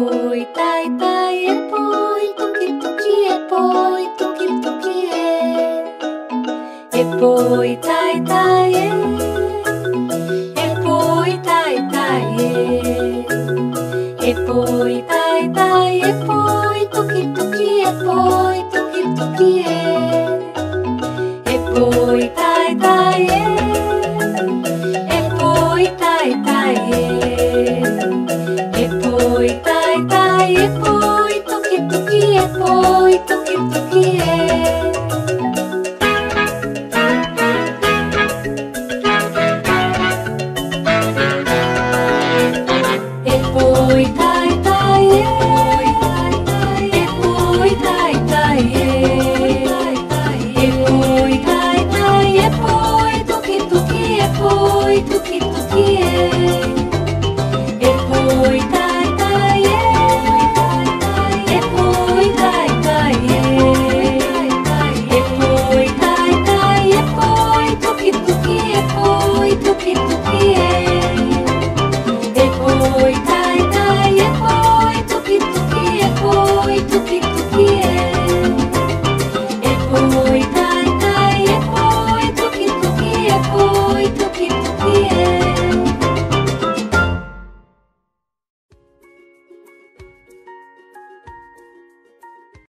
Epoi, tai, tai, epoi, tuki, tuki, epoi, tuki, tuki, e. Epoi, tai, tai, e. Epoi, tai, tai, e. Epoi, Ôi tôi yêu tôi kia